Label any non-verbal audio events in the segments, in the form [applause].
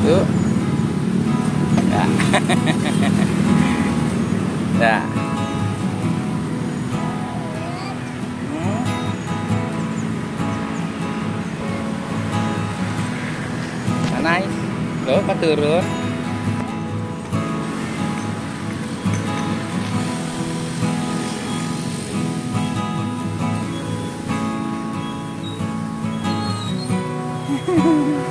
Tuh. Ya. ya. Hmm. Nice. Tuh, kok turun. Ya.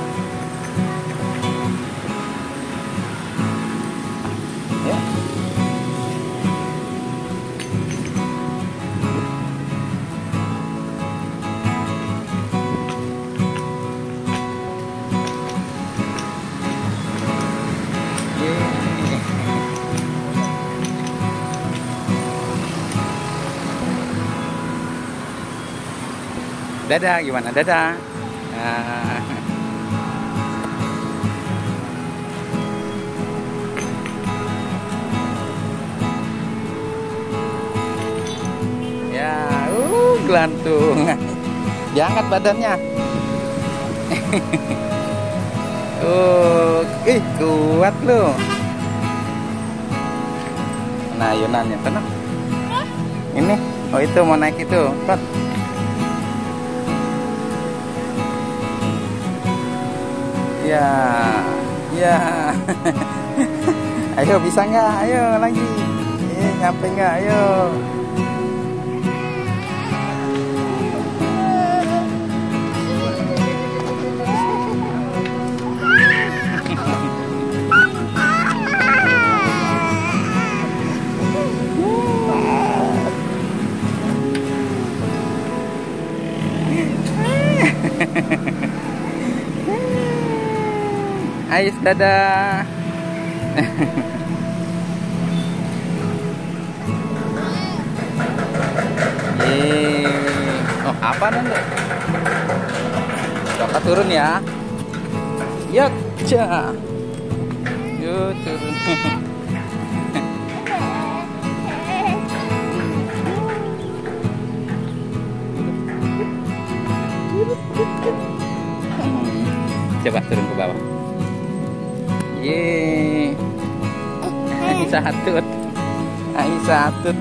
Dadah gimana? Dadah. Ah. Ya, uh, gelantung. Diangkat badannya. [laughs] uh, ih kuat lu. Nah, Yunannya tenang. Ini, oh itu mau naik itu, Kot. Ya, ya. [laughs] Ayo bisa nggak? Ayo lagi. Eh, nyampe nggak? Ayo. Ais dadah. Yeay. Oh, apa nanti? Coba turun ya. Yuk, ja. Yuk turun. [laughs] Coba turun ke bawah. Yeay. Aisyah atut. Aisyah atut.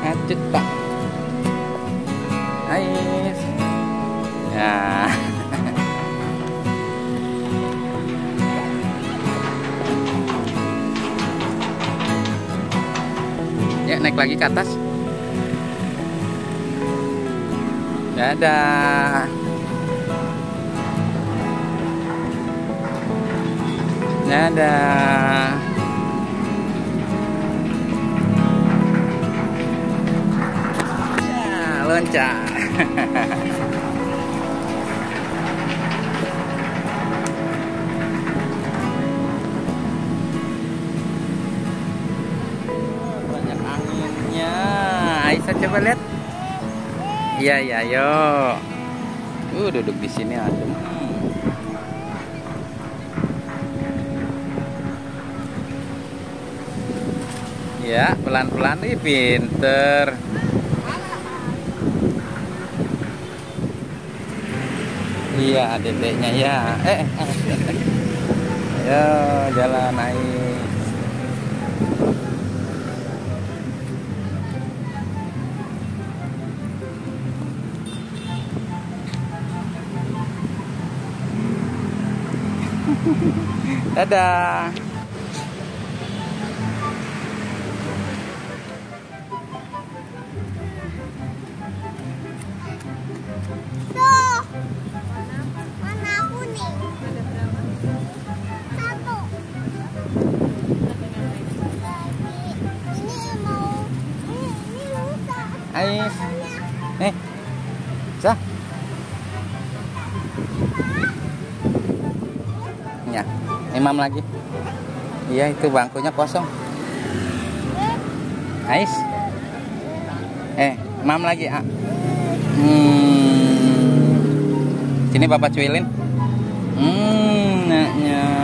Atut, Pak. Ais. Ya. Ya, naik lagi ke atas. Dadah. Dadah. Ya, loncat. Banyak anginnya. Aisyah coba lihat. Iya, iya, yuk. Uh, duduk di sini adem. Ya, pelan-pelan nih pinter. Iya, dedeknya ya. Eh, eh. Ayo, jalan naik. Dadah. Ais. Nih. Sah. Ya, imam lagi. Iya, itu bangkunya kosong. Ais. Eh, imam lagi, ah. Hmm. ini Bapak cuilin. Hmm, naknya.